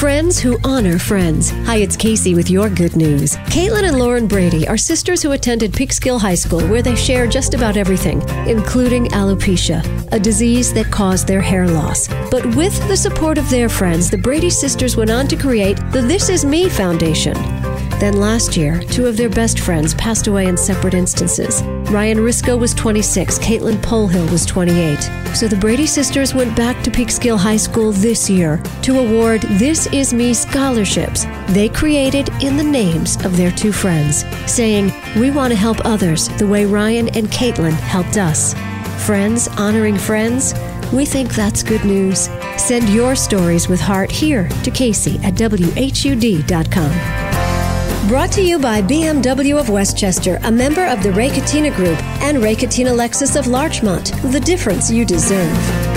Friends who honor friends. Hi, it's Kacey with your good news. Caitlin and Lauren Brady are sisters who attended Peekskill High School, where they share just about everything, including alopecia, a disease that caused their hair loss. But with the support of their friends, the Brady sisters went on to create the This Is Me Foundation. Then last year, two of their best friends passed away in separate instances. Ryan Risco was 26, Caitlin Polhill was 28. So the Brady sisters went back to Peekskill High School this year to award This Is Me scholarships they created in the names of their two friends, saying, We want to help others the way Ryan and Caitlin helped us. Friends honoring friends? We think that's good news. Send your stories with heart here to Kacey at WHUD.com. Brought to you by BMW of Westchester, a member of the Ray Catena Group, and Ray Catena Lexus of Larchmont, the difference you deserve.